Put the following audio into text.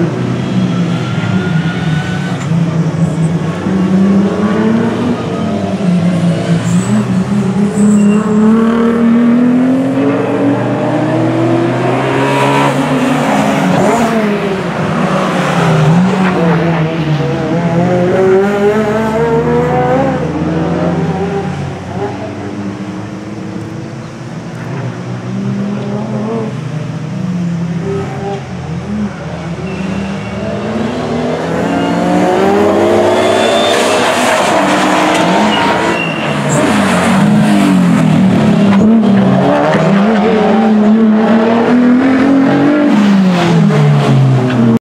Amen.